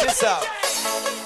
Check this out.